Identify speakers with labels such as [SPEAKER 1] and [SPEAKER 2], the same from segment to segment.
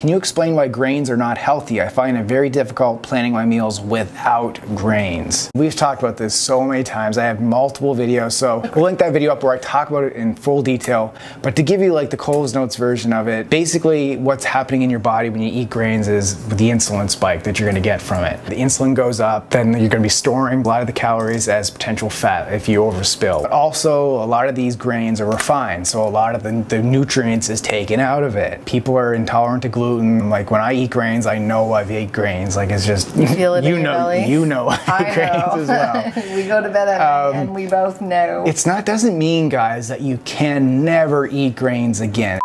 [SPEAKER 1] Can you explain why grains are not healthy? I find it very difficult planning my meals without grains. We've talked about this so many times. I have multiple videos, so we'll link that video up where I talk about it in full detail. But to give you like the Coles Notes version of it, basically what's happening in your body when you eat grains is the insulin spike that you're gonna get from it. The insulin goes up, then you're gonna be storing a lot of the calories as potential fat if you overspill. But also, a lot of these grains are refined, so a lot of the, the nutrients is taken out of it. People are intolerant to gluten gluten. Like when I eat grains, I know I've ate grains. Like it's just
[SPEAKER 2] you feel it.
[SPEAKER 1] You know,
[SPEAKER 2] belly?
[SPEAKER 1] you know,
[SPEAKER 2] I know.
[SPEAKER 1] grains as well.
[SPEAKER 2] we go to bed at um, night and we both know.
[SPEAKER 1] It's not doesn't mean, guys, that you can never eat grains again.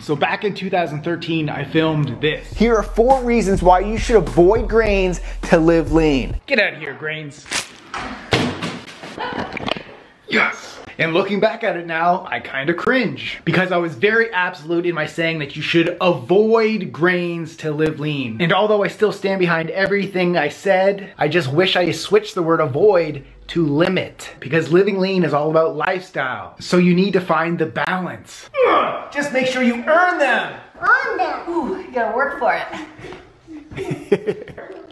[SPEAKER 3] So back in 2013, I filmed this.
[SPEAKER 1] Here are four reasons why you should avoid grains to live lean.
[SPEAKER 3] Get out of here, grains. Yes. And looking back at it now, I kind of cringe because I was very absolute in my saying that you should avoid grains to live lean. And although I still stand behind everything I said, I just wish I switched the word avoid to limit because living lean is all about lifestyle. So you need to find the balance. Ugh, just make sure you earn them.
[SPEAKER 2] Earn them. Ooh, you gotta work for
[SPEAKER 1] it.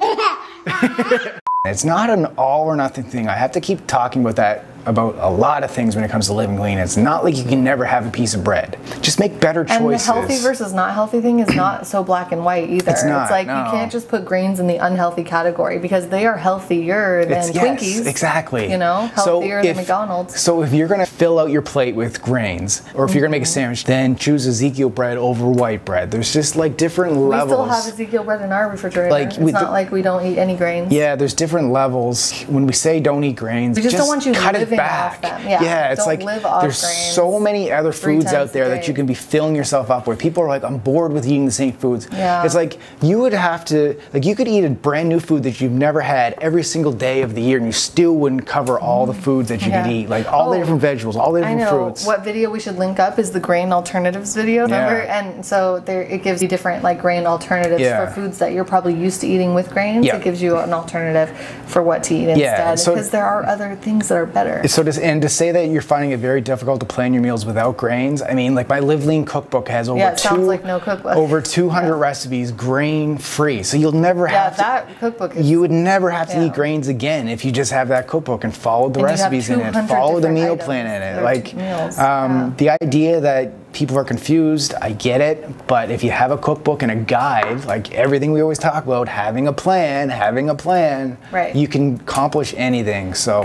[SPEAKER 1] it's not an all or nothing thing. I have to keep talking about that about a lot of things when it comes to living lean. It's not like you can never have a piece of bread. Just make better choices.
[SPEAKER 2] And the healthy versus not healthy thing is not so black and white either.
[SPEAKER 1] It's, not,
[SPEAKER 2] it's like
[SPEAKER 1] no.
[SPEAKER 2] you can't just put grains in the unhealthy category because they are healthier than
[SPEAKER 1] it's,
[SPEAKER 2] Twinkies.
[SPEAKER 1] Yes, exactly.
[SPEAKER 2] You know, healthier so if, than McDonald's.
[SPEAKER 1] So if you're gonna fill out your plate with grains, or if you're gonna make a mm-hmm. sandwich, then choose Ezekiel bread over white bread. There's just like different
[SPEAKER 2] we
[SPEAKER 1] levels.
[SPEAKER 2] We still have Ezekiel bread in our refrigerator. Like it's not like we don't eat any grains.
[SPEAKER 1] Yeah, there's different levels. When we say don't eat grains,
[SPEAKER 2] we just,
[SPEAKER 1] just
[SPEAKER 2] don't want you
[SPEAKER 1] cut it back. Yeah, yeah it's like there's so many other foods out there that you can be filling yourself up with. People are like, I'm bored with eating the same foods.
[SPEAKER 2] Yeah.
[SPEAKER 1] It's like you would have to like you could eat a brand new food that you've never had every single day of the year, and you still wouldn't cover all the foods that you yeah. could eat, like all oh, the different vegetables, all the different
[SPEAKER 2] I know.
[SPEAKER 1] fruits.
[SPEAKER 2] What video we should link up is the grain alternatives video, remember? Yeah. And so there it gives you different like grain alternatives for foods that you're probably used to eating with grains. Yeah. It gives you an alternative for what to eat instead. Yeah. So, because there are other things that are better.
[SPEAKER 1] So to, and to say that you're finding it very difficult to plan your meals without grains. I mean, like my Live Lean cookbook has over
[SPEAKER 2] yeah,
[SPEAKER 1] two,
[SPEAKER 2] like no
[SPEAKER 1] over 200 yeah. recipes grain free. So you'll never
[SPEAKER 2] yeah,
[SPEAKER 1] have
[SPEAKER 2] that to, cookbook. Is,
[SPEAKER 1] you would never have to eat grains again if you just have that cookbook and follow the
[SPEAKER 2] and
[SPEAKER 1] recipes in it, follow the meal plan in it. Like um, the idea that people are confused, I get it, but if you have a cookbook and a guide, like everything we always talk about, having a plan, having a plan,
[SPEAKER 2] right.
[SPEAKER 1] you can accomplish anything. So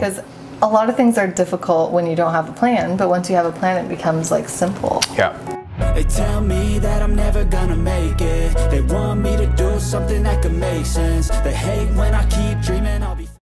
[SPEAKER 2] a lot of things are difficult when you don't have a plan, but once you have a plan, it becomes like simple.
[SPEAKER 1] Yeah.
[SPEAKER 4] They tell me that I'm never gonna make it They want me to do something that could make sense They hate when